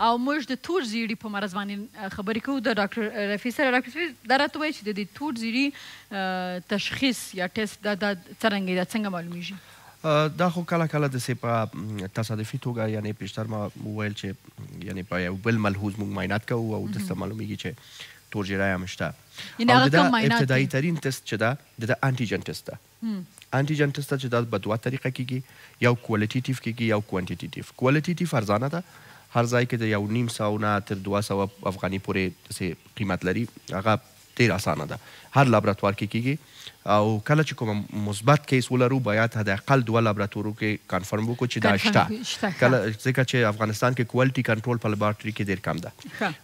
او موږ د تور زیړي په مرض باندې خبرې کوو د ډاکټر رفیع سره. ډاکټر رفیع دا راته وایي چې د دې تور زیړي تشخیص یا ټیسټ دا دا څرنګه دی؟ دا څنګه معلومیږي؟ دا خو کله کله داسې په تصادفي توګه یعنې پیشتر ما وویل چې یعنې په یو بل ملحوظ موږ معاینات کوو او دلته معلومیږي چې تور زیړی هم شته. یعنې هغه کوم معاینات دي؟ ابتدایي ترین ټیسټ چې ده د ده انټیجن ټیسټ ده. انټيجن ټسټ چې دا به دوه طریقه کیږي یو کوالټیټیف کیږي یو کوانټیټیټیف کوالټیټیف ارزانه ده هر ځای کې د یو نیم سو نه تر دوه سوه افغاني پورې داسې قیمت لري هغه ډیر اسانه ده هر لابراتوار کې کیږي او کله چې کوم مثبت کیس ولرو باید حد اقل دوه لابراتورو کې کنفرم وکړو چې دا شته کله ځکه چې افغانستان کې کوالټي کنټرول په لابراتوري کې ډیر کم ده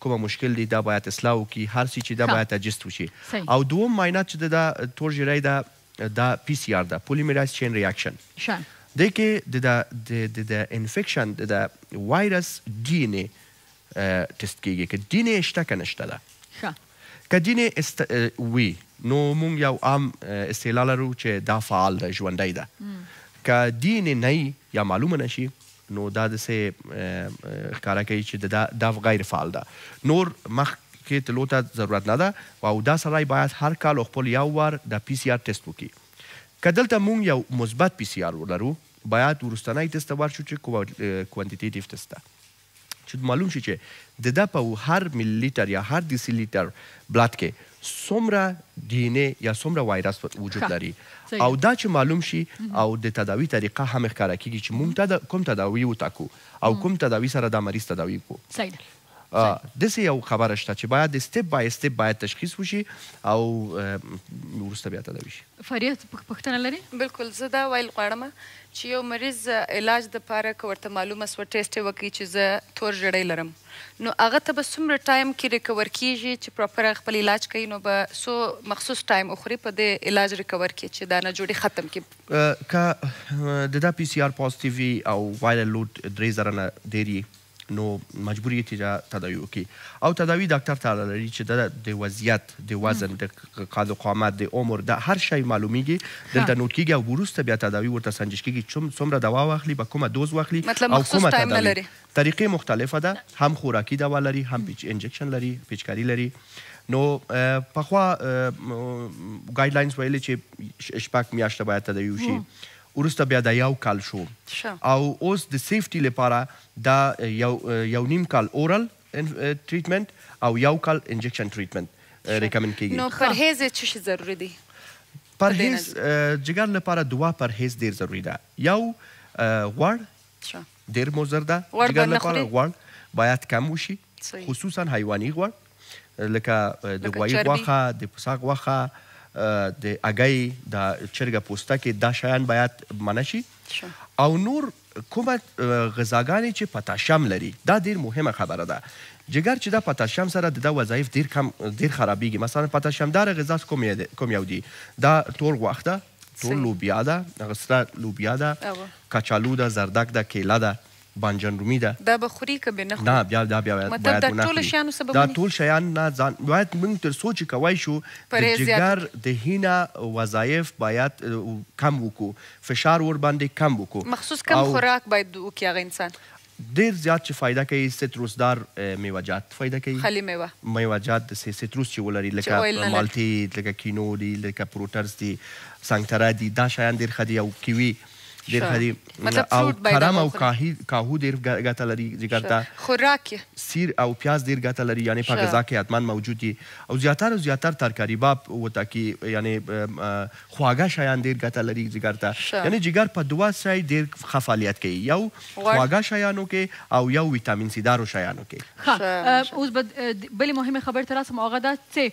کومه مشکل دی دا باید اصلاح وکی هر سی چی ده ښه. باید اجست وشی صحیح. او دوم معاینات چی ده دا تور ژیری ده دا پی سی آر ده پولیمیرایز چین ریاکشن ښه. دی کی د ده د د د انفیکشن د ده وایرس ډی ان ای ټیست کیږی که ډی ان ای شته که نشته ده ښه. که ډی ان ای است وی نو مونږ یو عام استعلا لرو چی دا فعال ده ژوندی ده م. که ډی ان ای نه یا معلومه نشی نو دا د سه ښکاره کوي چې دده دف غیر فعال ده نور مخ کې تلو ته ضرورت نه ده او دا سړی باید هر کال خپل یو وار د پی سی آر ټیسټ وکړي که دلته مونږ یو مثبت پی سی آر ولرو باید وروستنی ټیسټ ته ورشو چې کوانتیتیتیف ټیسټ ده چې معلوم شي چې دده په هر ملي لیټر یا هر دیسي لیټر بلډ کې څومره ډينې يا څومره وايرس وجود لري او دا چې معلوم شي او د تداوي طريقه هم ښکاره کيږي چې مونږ کوم تداوي وتاکو او کوم تداوي سره دا مريض تداوي کو دسې يو خبره شته چې بايد استيپ باي استيپ بايد تشخيص وشي او وروسته بيا تداوي شي. فريح پوښتنه لري؟ بلکل زه دا ويل غواړم چې یو مریض علاج د پاره که ورته معلومه شوه ټیسټ یې وکړي چې زه تور ژړی لرم نو هغه ته به څومره ټایم کی ریکور کیږي چې پراپر هغه خپل علاج کوي نو به څو مخصوص ټایم وخوري په دې علاج ریکور کې چې دا ناجوړي ختم کړي. که د دا پي سي ار پوزتیو وي او وایرل لوډ درې زره نه ډیر یي نو مجبور یی تیرا تداوی وکی او تداوی داکتر ته اړه لری چی دده د وضعیت د وزن د قد و قامت د عمر د هر شی معلومیږی دلته نوټ کیږی او وروسته بیا تداوی ورته سنجش کیږی چی څومره دوا واخلی به کومه دوز واخلی او کومه تداوی طریقه مختلفه ده هم خوراکی دوا لری هم انجکشن لری پیچکاری لری نو پخوا ګایډ لاینز ویلی چی شپږ میاشته باید تداوی وشی وروسته بیا دا یو کال شو او اوس د سیفټي لپاره دا یو یو نیم کال اورل ټریټمنټ او یو کال انجکشن ټریټمنټ ریکمند کیږي نو پرهیز یې څه شي ضروري دي پرهیز جګر لپاره دوه پرهیز ډیر ضروري ده یو غوړ ډیر مضر ده جګر لپاره غوړ باید کم وشي خصوصا حیواني غوړ لکه د غوايي غوښه، د پسه غوښه، د هګۍ، د چرګه پوستکي دا شیان باید منع شي او نور کومه غذاګانې چې پتاشیم لري دا ډیر مهمه خبره ده جګر چې دا پتاشیم سره د ده وظایف ډیر کم ډیر خرابیږي مثلا پتاشیم دار غذا کوم یو دي دا تور غوښ ده تور لوبیا ده هغه سره لوبیا ده کچالو ده زردک ده کیله ده بانجان رومي ده دا به خوري که بې نه خوري؟ نه بيا دا بيا بايد ونه خوري. مطلب دا ټولو شيانو سببونه دي؟ دا ټول شيان نه ځان بايد موږ تر څو چې کوای شو د جګر د هينه وظايف بايد کم وکړو فشار ورباندې کم وکړو. مخصوص کوم خوراک بايد وکړي هغه انسان؟ ډير زيات چې فايده کوي ستروس دار ميوه جات فايده کوي. خلي ميوه. ميوه جات د ستروس چې ولري لکه مالټې لکه کينو دي لکه پروټرس دي سنګتره دي دا شيان ډير ښه دي او کيوي. دیر خدی او کرم او کاهی کاهو دیر گته لري جګر ته خوراک سیر او پیاز دیر گته لري یعنی په غذا کې حتما موجود دي او زیاتر او زیاتر ترکاری باب وته کې یعنی خواږه شیان دیر گته لري جګر ته یعنی جګر په دوه ځای دیر ښه فعالیت کوي یو خواږه شیانو کې او یو ویټامین سی دارو شیانو کې ښه اوس بل مهمه خبر تر اوسه هغه دا چې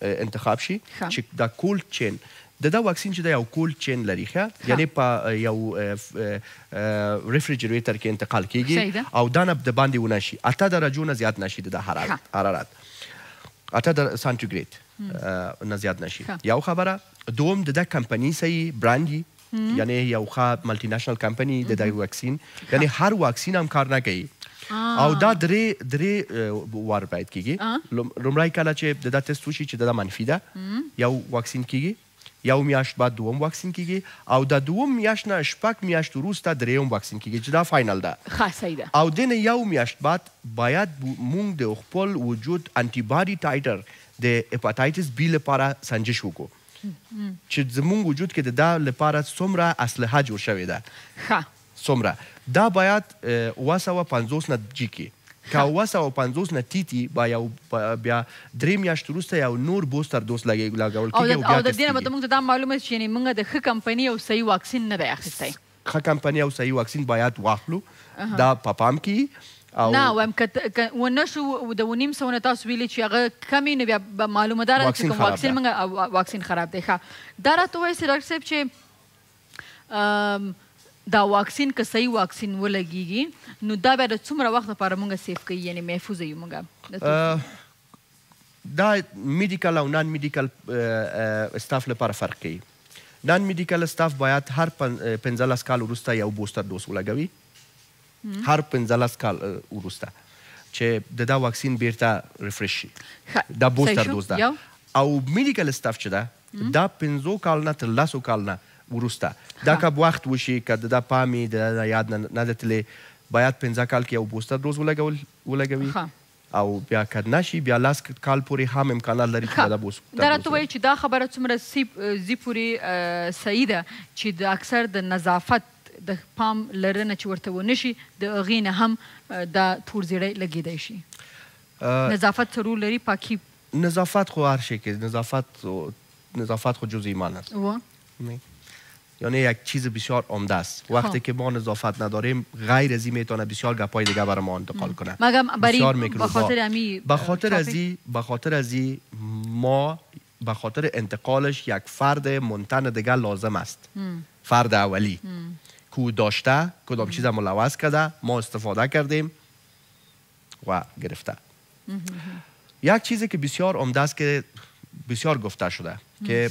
انتخاب شي چې دا کولډ چین د دا واکسین چې دا یو کولډ چین لري ښه یعنی په یو ریفریجریټر کې انتقال کیږي او دا نه د باندې ونه شي اته درجو نه زیات نشي د حرارت حرارت اته در سانټیګریډ نه زیات نشي یو خبره دوم د د کمپنی سي برانډي یعنی یو ښه ملټی نشنل کمپنی د دای واکسین یعنی هر واکسین هم کار نه کوي او دا درې درې وار باید کیږي لومړی کله چې د دا تست وشي چې دا منفي ده یو واکسین کیږي یو میاشت بعد دوم واکسین کیږي او د دوم میاشت نه شپږ میاشت وروسته دریم واکسین کیږي چې دا فاینل ده خاصه ده او دنه یو میاشت بعد باید مونږ د خپل وجود انټي باډي ټایټر د هپاتایټس بی لپاره سنجش وکړو چې زمونږ وجود کې د دا لپاره څومره اسلحه جوړ شوې ده ښه څومره دا باید اوه سوه پنځوس نه جي کې که اوه سوه پنځوس نه ټیټي با یو بیا درې میاشتې وروسته یو نور بوستر دوز لګول کېږي او بیا او د دې نه به موږ ته دا معلومه شي چې یعنې موږ د ښه کمپني او صحیح واکسین نه دی اخیستی ښه کمپنی او صحیح واکسین باید واخلو دا په پام کی یی او نه وایم که که ونه شو د ونیم سو نه تاسو ویلی چې هغه کمی نو بیا معلومه دار چې کوم واکسین موږ واکسین خراب دی ښه دا راته وایي چې ډاکټر صاحب چې دا واکسین که صحیح واکسین ولګیږي نو دا بیا د څومره وخت لپاره موږ سیف کوي یعنی محفوظ یو موږ دا میډیکل او نان میډیکل استاف لپاره فرق کوي. نان میډیکل استاف باید هر پنځلس کال وروسته یو بوستر ډوز ولګوي. هر پنځلس کال وروسته چې د دا واکسین بیرته ریفریش شي. دا بوستر ډوز ده. او میډیکل استاف چې ده دا پنځو کال نه تر لسو کال نه وروسته دا که وخت وشي که د دا پام یې د یاد نه نه ده تللی باید پنځه کال کې یو بوستر ډوز ولګوي. او بیا که نه شي بیا لس کال پورې هم امکانات لري چې بده بوس. ښه دا راته ووایه چې دا خبره څومره ځي پورې صحیح ده چې د اکثر د نظافت د پام لرنه چې ورته ونه شي د هغې نه هم دا تور زیړی لګیدای شي؟ نظافت څه رول لري پاکي؟ نظافت خو هر شي کې نظافت نظافت خو جز ایمان است. یعنی یک چیز بسیار عمده است وقتی خب. که ما نظافت نداریم غیر از این میتونه بسیار گپای دیگه بر ما انتقال کنه بسیار برای بخاطر بخاطر ازی خاطر ازی ما به خاطر انتقالش یک فرد منتن دیگه لازم است فرد اولی کو داشته کدام چیز ملوث کرده ما استفاده کردیم و گرفته یک چیزی که بسیار عمده است که بسیار گفته شده که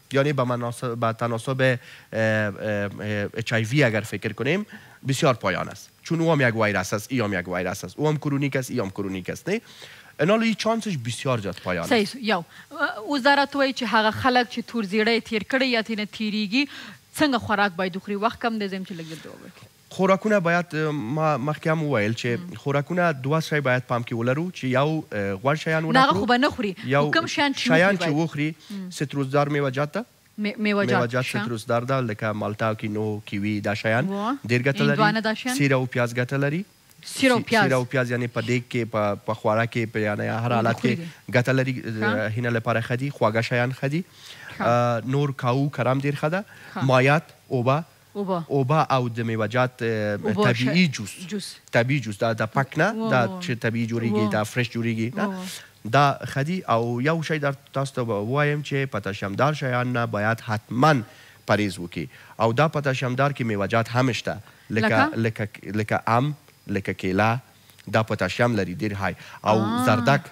یعنی به تناسب اچ آی وی اگر فکر کنیم بسیار پایان است چون او هم یک ویروس است ای هم یک ویروس است او هم کرونیک است ای هم کرونیک است نه انالو ای چانسش بسیار زیاد پایان است صحیح یو اوس دا راته وایي چې هغه خلک چې تور زیړی تیر کړی یا تینه تیریږي څنګه خوراک باید وخوري وخت کم دی زه یم چې لږ جلدی وبه کړي. خوراکونه باید ما مخکې هم وویل چې خوراکونه دوه شی باید پام کې ولرو چې یو غوړ شیان ونه خورو. نو هغه خو به نه خوري خو کوم شیان چې وخوري باید. شیان چې وخوري ستروس دار میوه جات ده. میوه جات ستروس دار ده لکه مالټه، کینو، کیوي دا شیان ډیر ګټه لري. سیره او پیاز ګټه لري. سیره او پیاز یعنې په دیګ کې په خواړه کې په یعنې هر حالت کې ګټه لري هینه لپاره ښه دي خواږه شیان ښه دي نور کاوو کرم ډیر ښه ده مایعات اوبه. اوبه. اوبه او د مېوه جات طبیعي جوس. جوس. طبیعي جوس دا د پک نه دا چې طبیعي جوړېږي دا فرش جوړېږي نه دا ښه دي او یو شی در تاسو ته به ووایم چې پتاشیمدار شیان نه باید حتما پرهېز وکړي او دا پتاشیمدار کې مېوه جات هم شته لکه لکه لکه ام لکه کېله دا پتاشیم لري ډېر های او زردک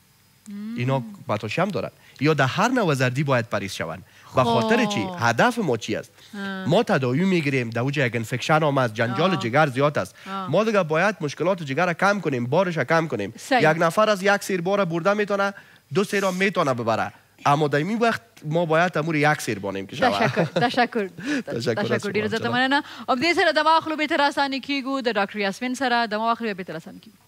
اینا بتاشی هم دارد یا در هر نوع زردی باید پریز شوند به خاطر چی هدف ما چی است ما تداوی میگیریم در اوجه یک انفکشن آمد جنجال جگر زیاد است ما دیگه باید مشکلات جگر را کم کنیم بارش را کم کنیم یک نفر است یک سیر بار برده میتونه دو سیر هم میتونه ببره اما در این وقت ما باید امور یک سیر بانیم که شود تشکر تشکر تشکر ډیر زیاته مننه ام دې سره دماغ لو به تر اسانه کیګو د ډاکټر یاسمین سره دماغ لو به تر اسانه کیګو